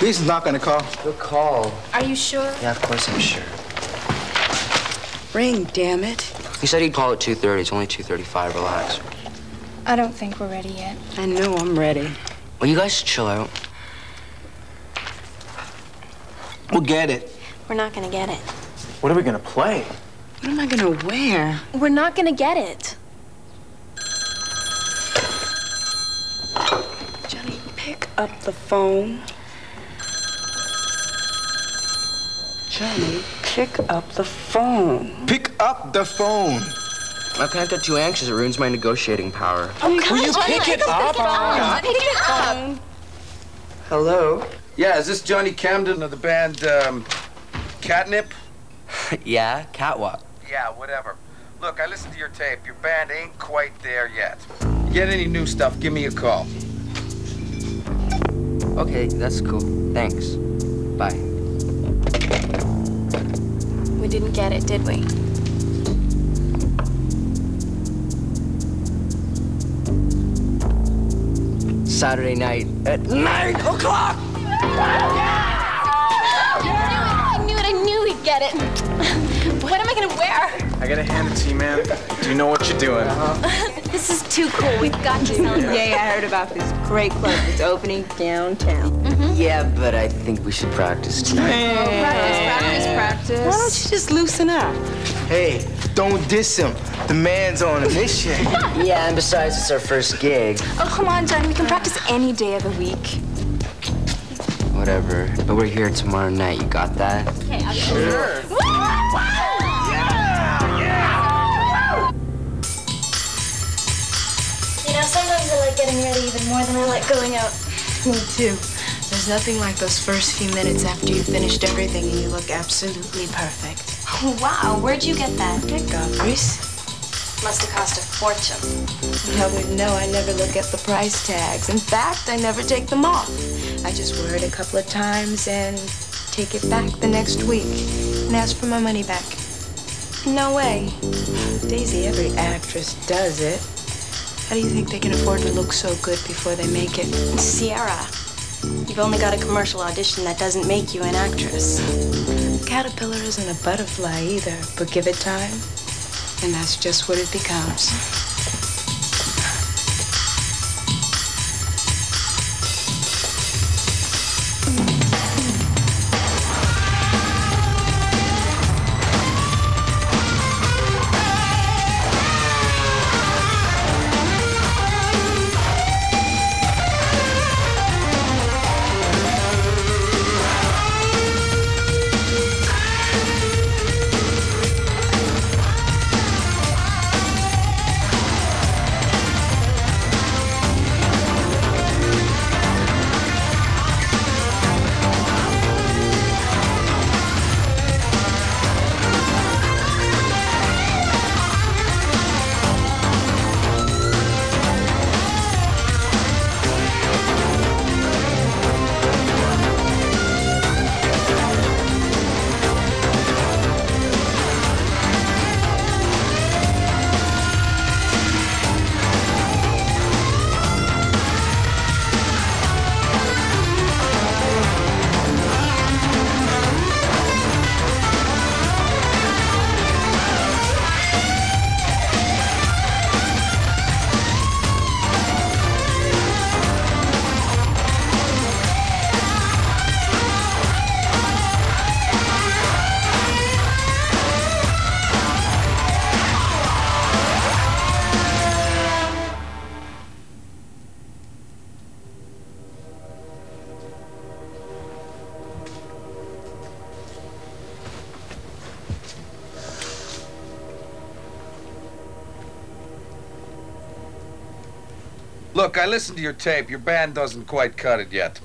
Lisa's not gonna call. Good call. Are you sure? Yeah, of course I'm sure. Ring, damn it. He said he'd call at 2.30. It's only 2.35. Relax. I don't think we're ready yet. I know I'm ready. Well, you guys chill out? We'll get it. We're not gonna get it. What are we gonna play? What am I gonna wear? We're not gonna get it. Johnny, pick up the phone. Johnny, pick up the phone. Pick up the phone. I can't get too anxious. It ruins my negotiating power. Oh, Will you pick it up? Pick it up. Hello? Yeah, is this Johnny Camden of the band um, Catnip? yeah, catwalk. Yeah, whatever. Look, I listened to your tape. Your band ain't quite there yet. You get any new stuff, give me a call. Okay, that's cool. Thanks. Bye. We didn't get it, did we? Saturday night at 9 o'clock! I knew it, I knew we'd get it. what am I gonna? I gotta hand it to you, man. Do you know what you're doing? This is too cool. We've got to celebrate. Yay, I heard about this great club that's opening downtown. Mm-hmm. Yeah, but I think we should practice tonight. Practice, practice. practice. Why don't you just loosen up? Hey, don't diss him. The man's on a mission. Yeah, and besides, it's our first gig. Oh, come on, Johnny. We can practice any day of the week. Whatever. But we're here tomorrow night. You got that? Okay, I'll sure. Getting ready even more than I like going out. Me too. There's nothing like those first few minutes after you've finished everything and you look absolutely perfect. Oh, wow. Where'd you get that? At Godfrey's. Must have cost a fortune. No, would know I never look at the price tags. In fact, I never take them off. I just wear it a couple of times and take it back the next week and ask for my money back. No way. Daisy, every actress does it. How do you think they can afford to look so good before they make it? Sierra, you've only got a commercial audition that doesn't make you an actress. A caterpillar isn't a butterfly either, but give it time, and that's just what it becomes. Look, I listened to your tape. Your band doesn't quite cut it yet.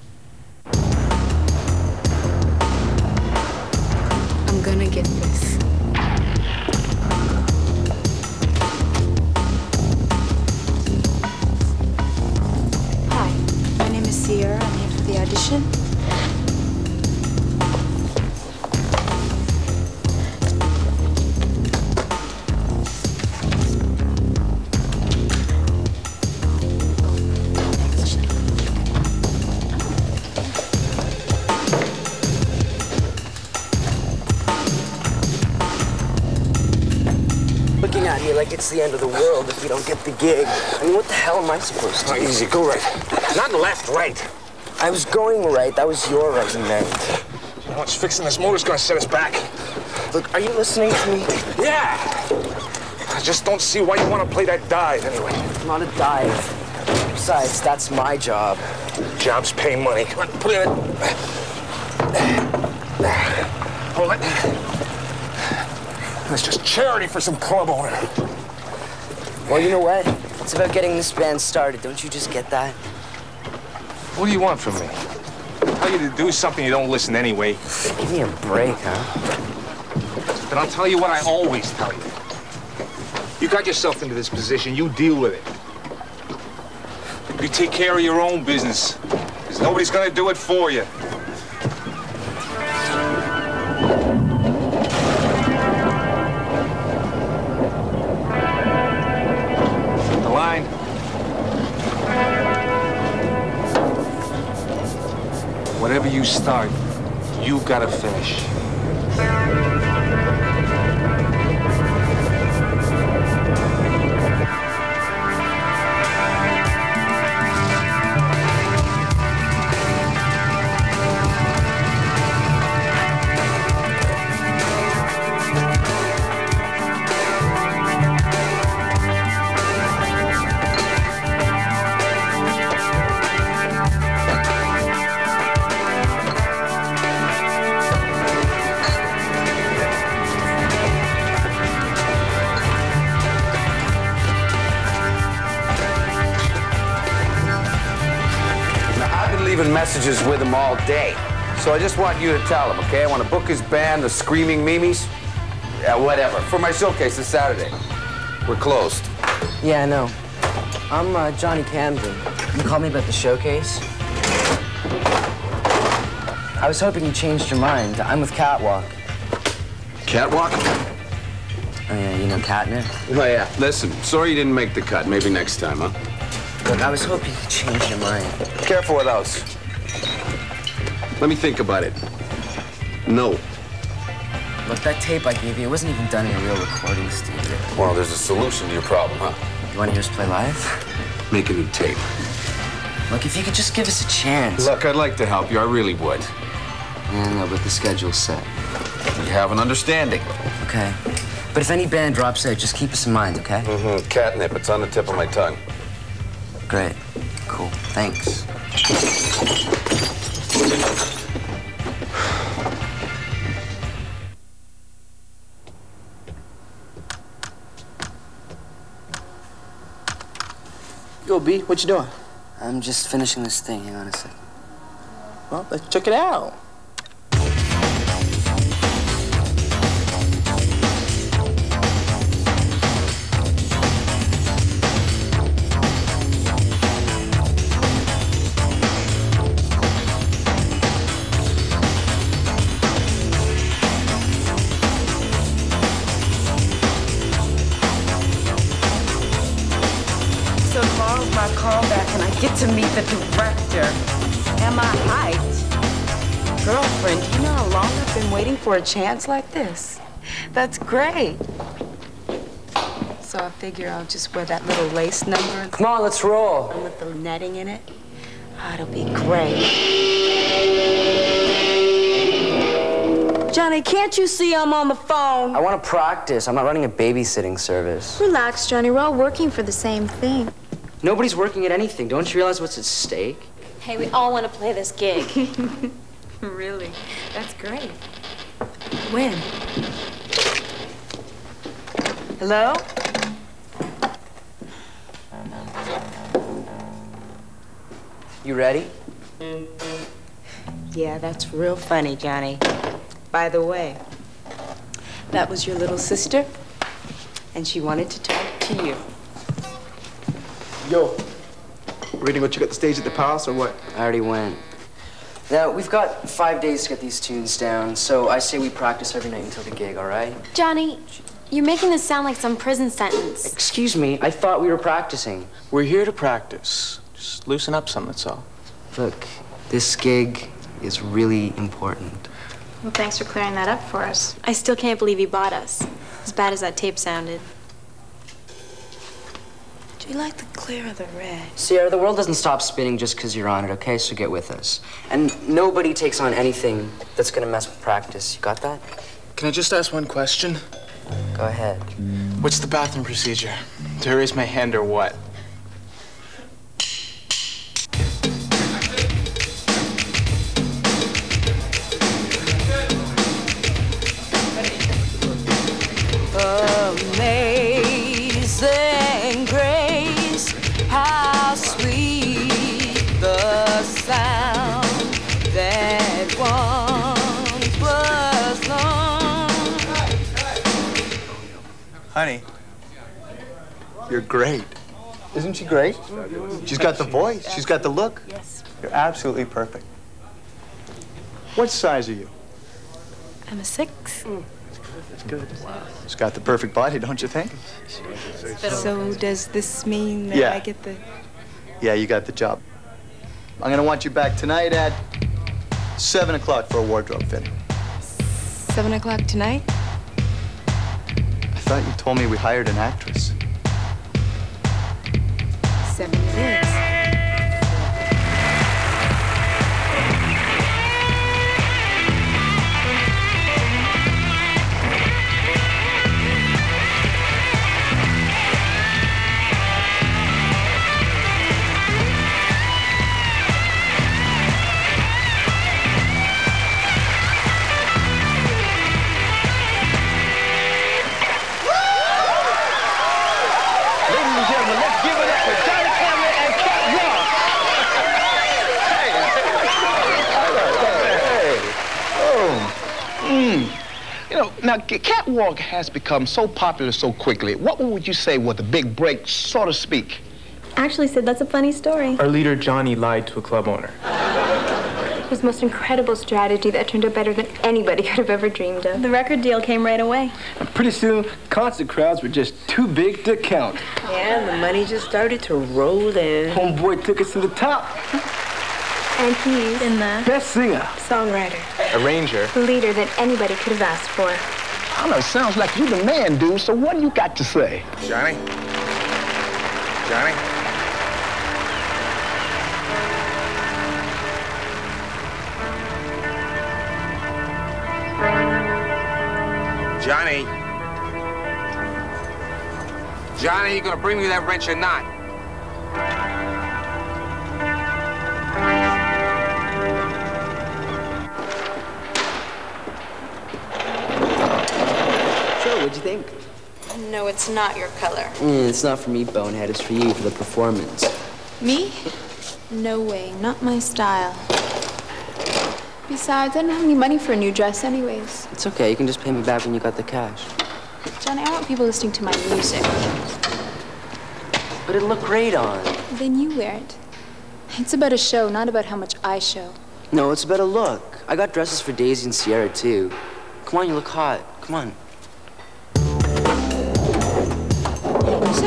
Like it's the end of the world if we don't get the gig. I mean, what the hell am I supposed to Oh, do? easy, go right. Not left, right. I was going right. That was your right, you meant. You know fixing this motor's gonna set us back. Look, are you listening to me? Yeah! I just don't see why you want to play that dive anyway. I'm Not a dive. Besides, that's my job. Jobs pay money. Come on, put it in. Hold it. That's just charity for some club owner. Well, you know what? It's about getting this band started. Don't you just get that? What do you want from me? I Tell you to do something you don't listen anyway. Give me a break, huh? Then I'll tell you what I always tell you. You got yourself into this position, you deal with it. You take care of your own business, because nobody's gonna do it for you. You start, you gotta finish. Leaving messages with him all day. So I just want you to tell him, okay? I want to book his band, the Screaming Mimis. Yeah, whatever. For my showcase this Saturday. We're closed. Yeah, I know. I'm uh, Johnny Camden. You called me about the showcase? I was hoping you changed your mind. I'm with Catwalk. Catwalk? Oh, yeah, you know Catnip? Oh, yeah. Listen, sorry you didn't make the cut. Maybe next time, huh? Look, I was hoping you'd change your mind. Careful with those. Let me think about it. No. Look, that tape I gave you, it wasn't even done in a real recording studio. Well, there's a solution to your problem, huh? You want to hear us play live? Make a new tape. Look, if you could just give us a chance. Look, I'd like to help you. I really would. Yeah, no, but the schedule's set. We have an understanding. Okay. But if any band drops out, just keep us in mind, okay? Mm-hmm. Catnip. It's on the tip of my tongue. Great. Cool. Thanks. Yo, B, what you doing? I'm just finishing this thing. Hang on a second. Well, let's check it out. Tomorrow's my callback, and I get to meet the director. Am I hyped? Girlfriend, you know how long I've been waiting for a chance like this? That's great. So I figure I'll just wear that little lace number Come on, let's roll. with the netting in it. Ah, it'll be great. Johnny, can't you see I'm on the phone? I want to practice. I'm not running a babysitting service. Relax, Johnny. We're all working for the same thing. Nobody's working at anything. Don't you realize what's at stake? Hey, we all want to play this gig. Really? That's great. When? Hello? You ready? Yeah, that's real funny, Johnny. By the way, that was your little sister, and she wanted to talk to you. Yo, ready to go check out the stage at the palace or what? I already went. Now, we've got five days to get these tunes down, so I say we practice every night until the gig, all right? Johnny, you're making this sound like some prison sentence. Excuse me, I thought we were practicing. We're here to practice. Just loosen up some, that's all. Look, this gig is really important. Well, thanks for clearing that up for us. I still can't believe you bought us. As bad as that tape sounded. Do you like the clear or the red? Sierra, the world doesn't stop spinning just because you're on it, okay? So get with us. And nobody takes on anything that's gonna mess with practice. You got that? Can I just ask one question? Go ahead. What's the bathroom procedure? To raise my hand or what? You're great. Isn't she great? She's got the voice. She's got the look. Yes. You're absolutely perfect. What size are you? I'm a six. She's got the perfect body, don't you think? So does this mean that Yeah. I get the... Yeah, you got the job. I'm gonna want you back tonight at seven o'clock for a wardrobe fitting. Seven o'clock tonight? I thought you told me we hired an actress. Seven now catwalk has become so popular so quickly. What would you say were the big breaks, so to speak? Actually, Sid, that's a funny story. Our leader, Johnny, lied to a club owner. It was the most incredible strategy that turned out better than anybody could have ever dreamed of. The record deal came right away. Pretty soon, concert crowds were just too big to count. And the money just started to roll in. Homeboy took us to the top. And he's in the Best singer. songwriter, Arranger. the leader that anybody could have asked for. It sounds like you the man, dude, so what do you got to say? Johnny? Johnny? Johnny. Johnny, you gonna bring me that wrench or not? No, it's not your color. Mm, it's not for me, Bonehead. It's for you, for the performance. Me? No way, not my style. Besides, I don't have any money for a new dress anyways. It's okay. You can just pay me back when you got the cash. Johnny, I want people listening to my music. But it'd look great on. Then you wear it. It's about a show, not about how much I show. No, it's about a look. I got dresses for Daisy and Sierra, too. Come on, you look hot. Come on.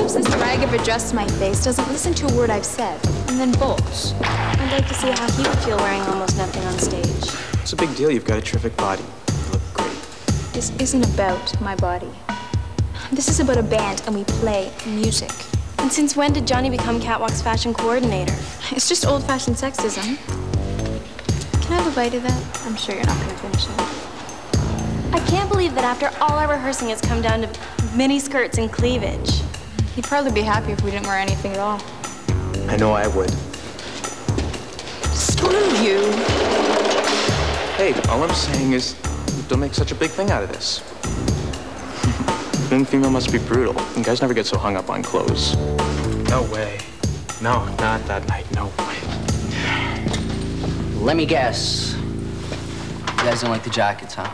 Shoves this rag of a dress to my face doesn't listen to a word I've said, and then bolts. I'd like to see how he would feel wearing almost nothing on stage. It's a big deal. You've got a terrific body. You look great. This isn't about my body. This is about a band, and we play music. And since when did Johnny become Catwalk's fashion coordinator? It's just old-fashioned sexism. Can I have a bite of that? I'm sure you're not going to finish it. I can't believe that after all our rehearsing, it's come down to mini skirts and cleavage. He'd probably be happy if we didn't wear anything at all. I know I would. Screw you. Hey, all I'm saying is, don't make such a big thing out of this. Being female must be brutal. And guys never get so hung up on clothes. No way. No, not that night. No way. Let me guess. You guys don't like the jackets, huh?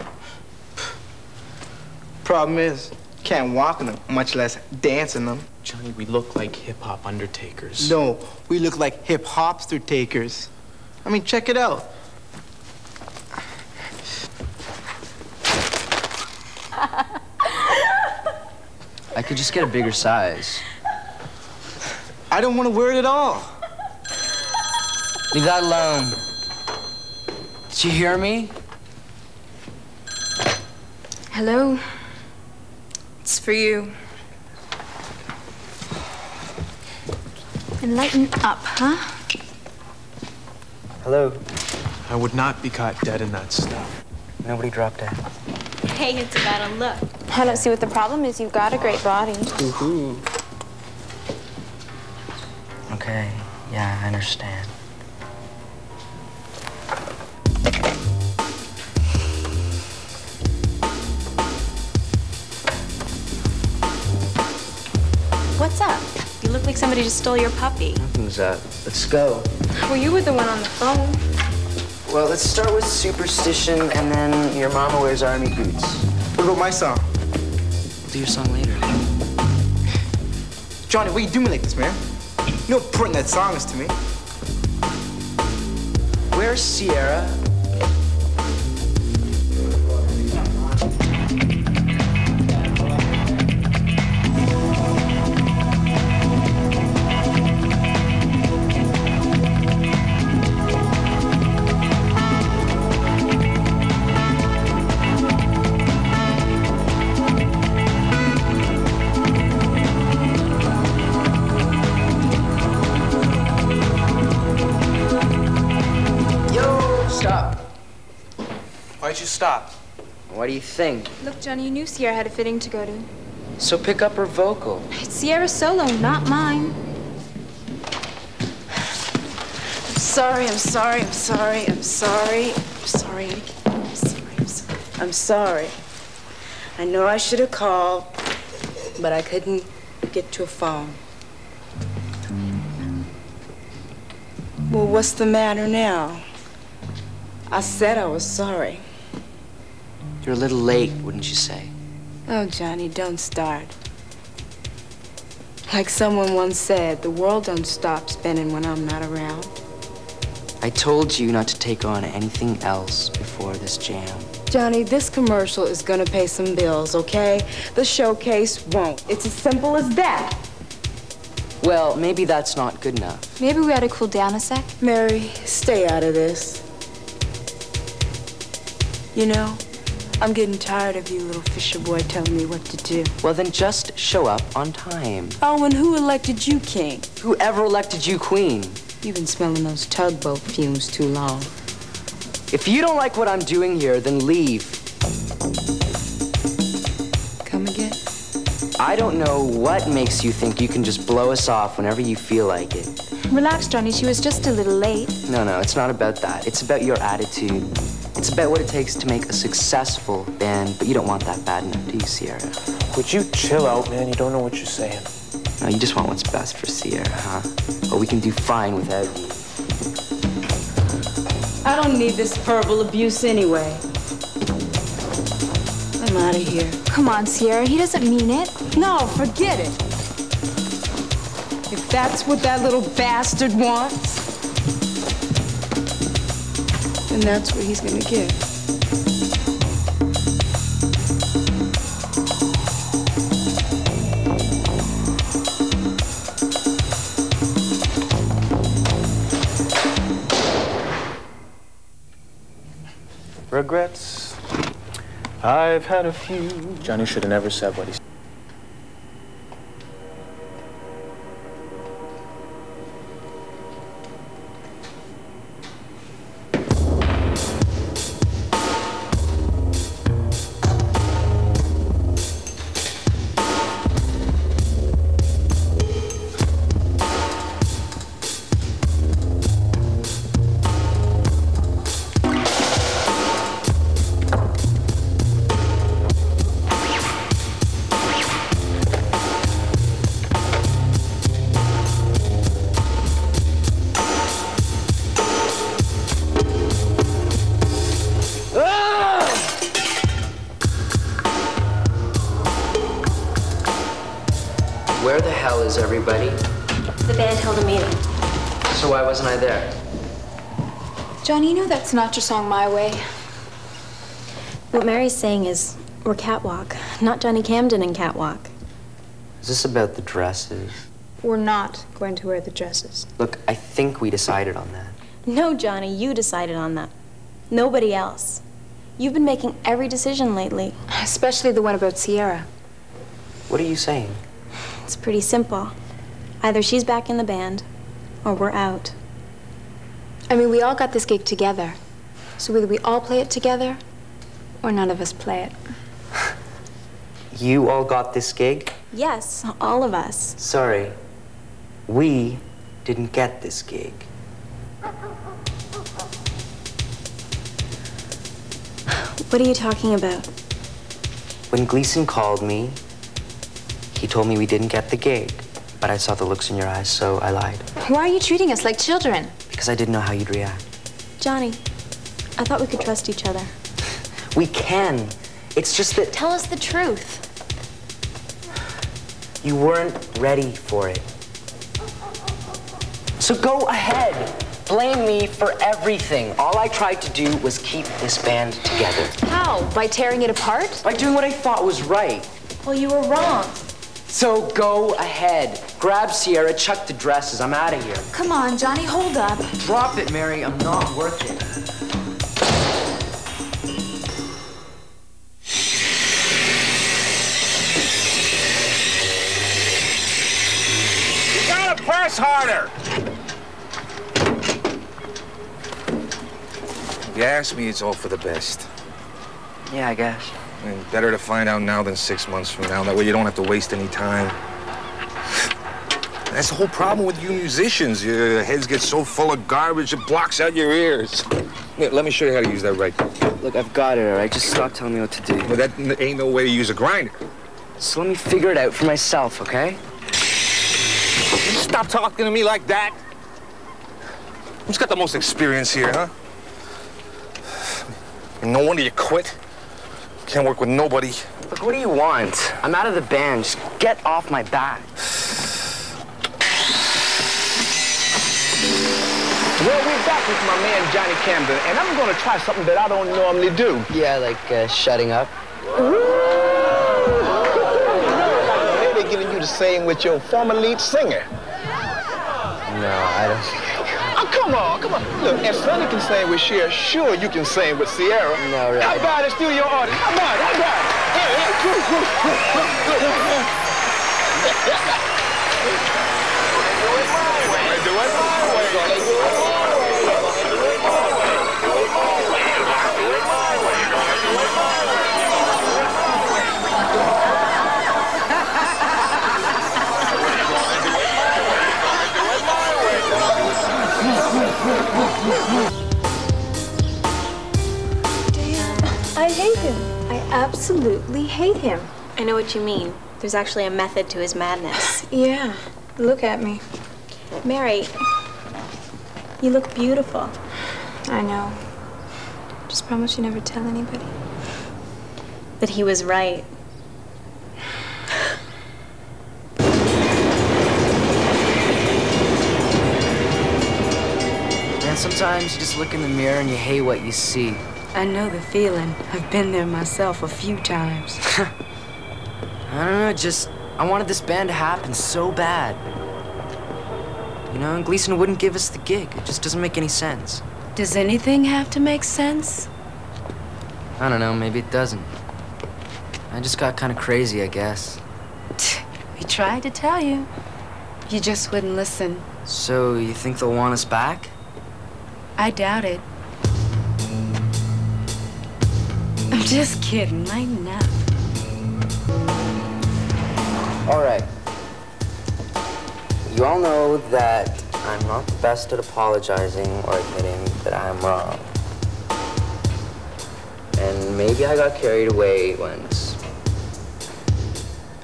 Problem is, can't walk in them, much less dance in them. Johnny, we look like hip hop undertakers. No, we look like hip hopster takers. I mean, check it out. I could just get a bigger size. I don't want to wear it at all. Leave that alone. Did you hear me? Hello? It's for you. And lighten up, huh? Hello. I would not be caught dead in that stuff. Nobody dropped dead. Hey, it's about a look. I don't see what the problem is. You've got a great body. Okay. Yeah, I understand. Somebody just stole your puppy. Nothing's up. Let's go. Well, you were the one on the phone. Well, let's start with superstition, and then your mama wears army boots. What about my song? We'll do your song later. Johnny, why you do me like this, man? You know how important that song is to me. Where's Sierra? What do you think? Look, Johnny, you knew Sierra had a fitting to go to. So pick up her vocal. It's Sierra's solo, not mine. I'm sorry, I'm sorry, I'm sorry, I'm sorry, I'm sorry, I'm sorry, I'm sorry. I'm sorry. I know I should have called, but I couldn't get to a phone. Well, what's the matter now? I said I was sorry. You're a little late, wouldn't you say? Oh, Johnny, don't start. Like someone once said, the world don't stop spinning when I'm not around. I told you not to take on anything else before this jam. Johnny, this commercial is gonna pay some bills, okay? The showcase won't. It's as simple as that. Well, maybe that's not good enough. Maybe we ought to cool down a sec. Mary, stay out of this. You know, I'm getting tired of you little Fisher boy telling me what to do. Well, then just show up on time. Oh, and who elected you king? Whoever elected you queen. You've been smelling those tugboat fumes too long. If you don't like what I'm doing here, then leave. Come again? I don't know what makes you think you can just blow us off whenever you feel like it. Relax, Johnny. She was just a little late. No, no, it's not about that. It's about your attitude. It's about what it takes to make a successful band, but you don't want that bad enough, do you, Sierra? Would you chill out, man? You don't know what you're saying. No, you just want what's best for Sierra, huh? But we can do fine without you. I don't need this verbal abuse anyway. I'm out of here. Come on, Sierra. He doesn't mean it. No, forget it. If that's what that little bastard wants, then that's what he's gonna get. Regrets? I've had a few. Johnny should have never said what he said. The hell is everybody? The band held a meeting. So why wasn't I there? Johnny, you know that's not your song, My Way. What Mary's saying is we're Catwalk, not Johnny Camden and Catwalk. Is this about the dresses? We're not going to wear the dresses. Look, I think we decided on that. No, Johnny, you decided on that. Nobody else. You've been making every decision lately. Especially the one about Sierra. What are you saying? It's pretty simple. Either she's back in the band, or we're out. I mean, we all got this gig together. So either we all play it together, or none of us play it. You all got this gig? Yes, all of us. Sorry. We didn't get this gig. What are you talking about? When Gleason called me, he told me we didn't get the gig. But I saw the looks in your eyes, so I lied. Why are you treating us like children? Because I didn't know how you'd react. Johnny, I thought we could trust each other. We can. It's just that Tell us the truth. you weren't ready for it. So go ahead. Blame me for everything. All I tried to do was keep this band together. How? By tearing it apart? By doing what I thought was right. Well, you were wrong. So go ahead. Grab Sierra, chuck the dresses. I'm out of here. Come on, Johnny, hold up. Drop it, Mary. I'm not worth it. You gotta press harder! If you ask me, it's all for the best. Yeah, I guess. And better to find out now than six months from now. That way you don't have to waste any time. That's the whole problem with you musicians. Your heads get so full of garbage it blocks out your ears. Here, let me show you how to use that right. Look, I've got it, all right? Just stop telling me what to do. Well, that ain't no way to use a grinder. So let me figure it out for myself, okay? Stop talking to me like that. Who's got the most experience here, huh? No wonder you quit. Can't work with nobody. Look, what do you want? I'm out of the band. Just get off my back. Well, we're back with my man Johnny Camden, and I'm gonna try something that I don't normally do. Yeah, like uh, shutting up. Maybe they're giving you the same with your former lead singer. No, I don't think I come on, come on. Look, if Sonny can sing with Cher, sure you can sing with Sierra. No, really. How about it, studio audience? How about it? How about it? Hey, hey, woo, woo, woo, woo, woo, woo. Do it my way. Do it I absolutely hate him. I know what you mean. There's actually a method to his madness. Yeah, look at me. Mary, you look beautiful. I know. Just promise you never tell anybody. That he was right. Man, sometimes you just look in the mirror and you hate what you see. I know the feeling. I've been there myself a few times. I don't know, just I wanted this band to happen so bad. You know, and Gleason wouldn't give us the gig. It just doesn't make any sense. Does anything have to make sense? I don't know, maybe it doesn't. I just got kind of crazy, I guess. We tried to tell you. You just wouldn't listen. So, you think they'll want us back? I doubt it. I'm just kidding. Lighten up. All right. You all know that I'm not the best at apologizing or admitting that I'm wrong. And maybe I got carried away once.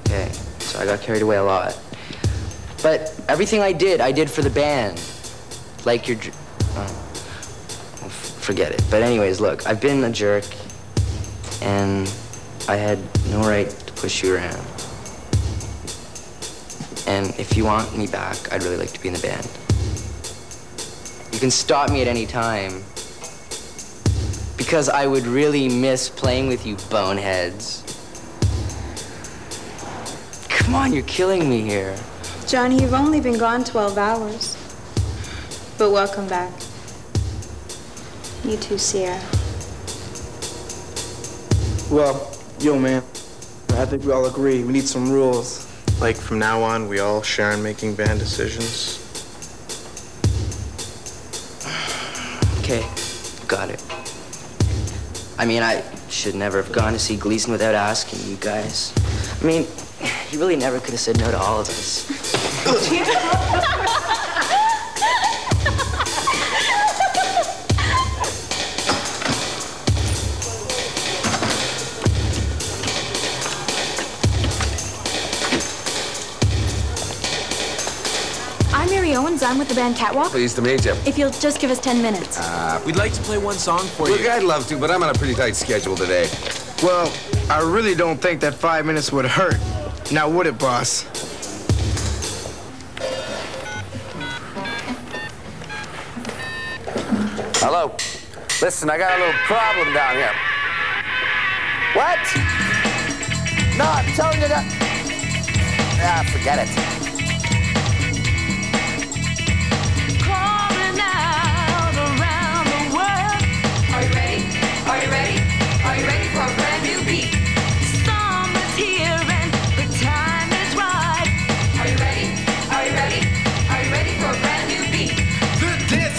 Okay, so I got carried away a lot. But everything I did, I did for the band. Like your. Oh, forget it. But, anyways, look, I've been a jerk, and I had no right to push you around. And if you want me back, I'd really like to be in the band. You can stop me at any time. Because I would really miss playing with you boneheads. Come on, you're killing me here. Johnny, you've only been gone 12 hours. But welcome back. You too, Sierra. Well, yo, man, I think we all agree we need some rules. Like from now on, we all share in making band decisions. Okay, got it. I mean, I should never have gone to see Gleason without asking you guys. I mean, he really never could have said no to all of us. Mary I'm with the band Catwalk. Pleased to meet you. If you'll just give us 10 minutes. Uh, We'd like to play one song for look, you. I'd love to, but I'm on a pretty tight schedule today. Well, I really don't think that five minutes would hurt. Now would it, boss? Hello. Listen, I got a little problem down here. What? No, I'm telling you that. Ah, forget it.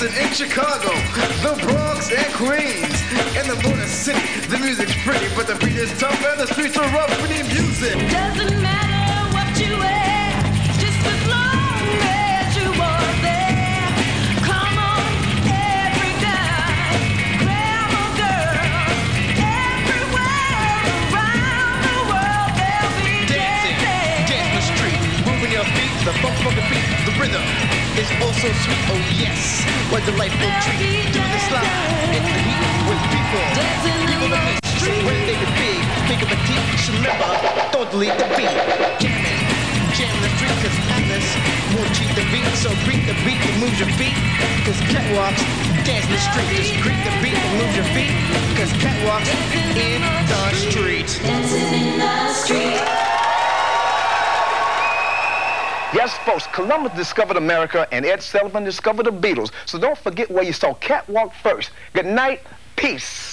Dancing in Chicago, the Bronx and Queens, and the Motor City. The music's pretty, but the beat is tough and the streets are rough. We need music. Doesn't matter what you wear, treat. Do the slide the heat with people. They think of a. Just remember, don't delete the beat. The 'cause won't cheat the beat. So greet the beat and move your feet. 'Cause catwalks dance in the street. Just greet the beat and move your feet. 'Cause catwalks in the street. Dancing in the street. Yes, folks, Columbus discovered America and Ed Sullivan discovered the Beatles. So don't forget where you saw Catwalk first. Good night. Peace.